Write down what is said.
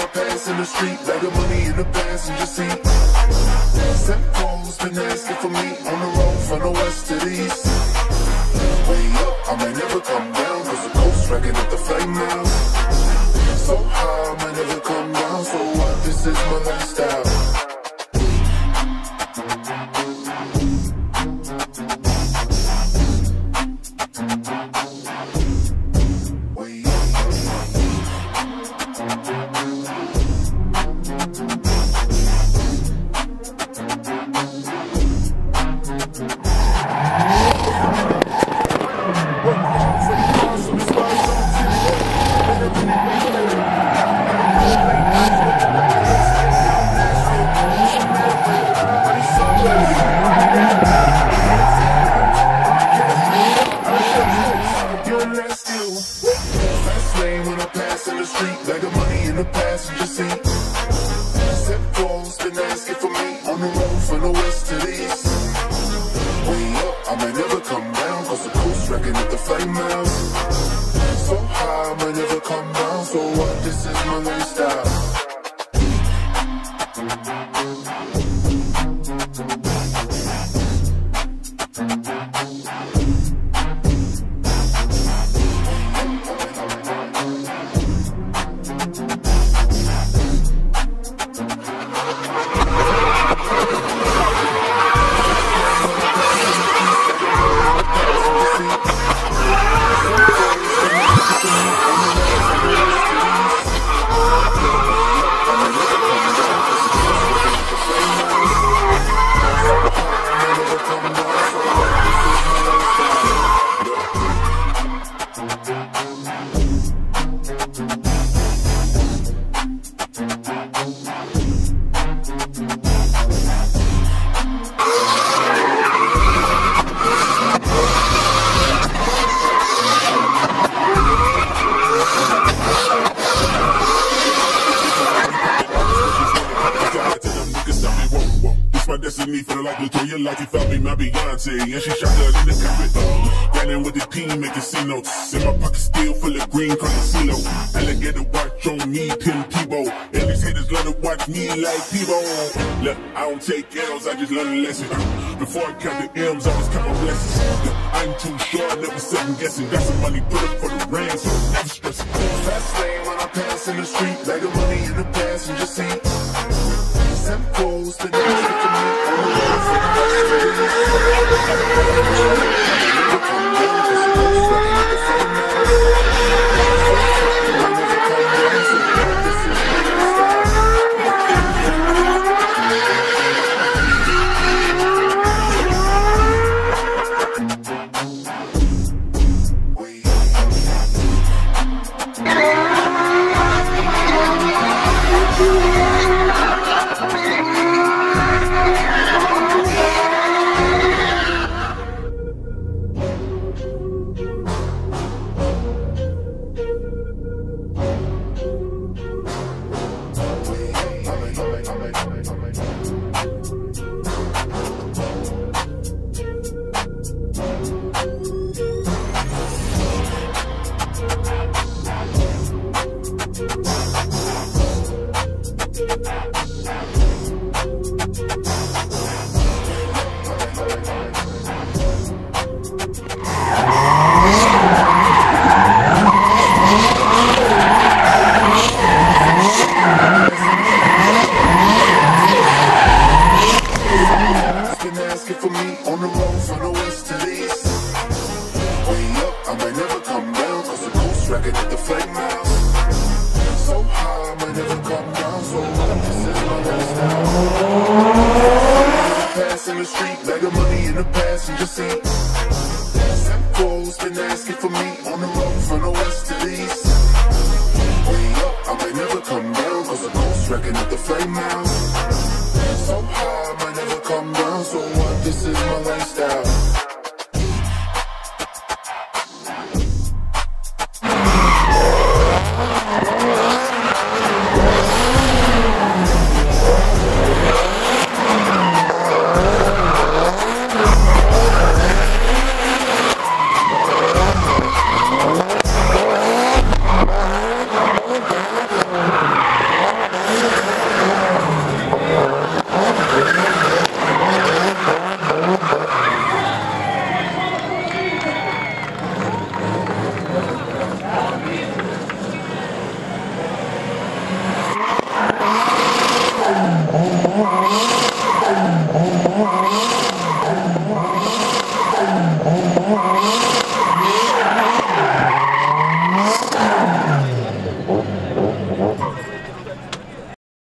I pass in the street. Bag of money in the passenger seat. Set calls been asking for me on the road from the west to the east. Way up, I may never come down, cause the coast racking up the flame now. Set calls been asking for me on the road from the west to the east. Way up, I may never come down, cause the coast racking at the flame now. So high, I may never come down, so what? This is my lifestyle. Destiny, feeling like Latoya, like you found me, my Beyonce, and she shot her in the carpet. Uh, with the team at casino, in my pocket still full of green Carlosino. Alligator watch on me, Tim Tebow. And these haters love to watch me like Tebow. Look, I don't take L's, I just learn a lesson. Before I count the M's, I was count my blessings. Look, I'm too sure, I never second guessing. Got some money put up for the rent, so never stressing. Fast lane when I pass in the street. Bag of money in the passenger seat. The west to the. Never pass in the street, bag of money in the passenger seat. Foes been asking for me on the road from the west to the east. Way up, I may never come down, cause the ghost wrecking at the flame now. So high, I might never come down, so what? This is my life.